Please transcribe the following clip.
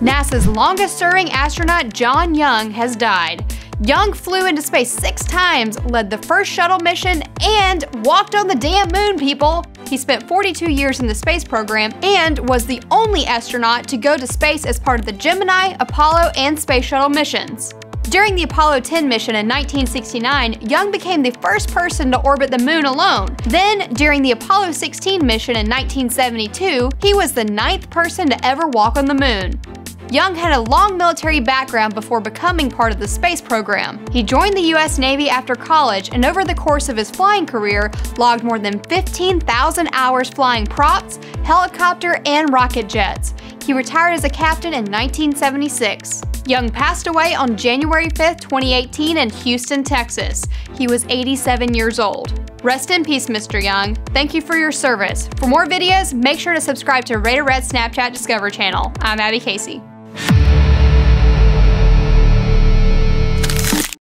NASA's longest serving astronaut John Young has died. Young flew into space six times, led the first shuttle mission, and walked on the damn moon, people! He spent 42 years in the space program and was the only astronaut to go to space as part of the Gemini, Apollo, and Space Shuttle missions. During the Apollo 10 mission in 1969, Young became the first person to orbit the moon alone. Then, during the Apollo 16 mission in 1972, he was the ninth person to ever walk on the moon. Young had a long military background before becoming part of the space program. He joined the U.S. Navy after college and over the course of his flying career logged more than 15,000 hours flying props, helicopter, and rocket jets. He retired as a captain in 1976. Young passed away on January 5, 2018 in Houston, Texas. He was 87 years old. Rest in peace, Mr. Young. Thank you for your service. For more videos, make sure to subscribe to Rated Red Snapchat Discover channel. I'm Abby Casey.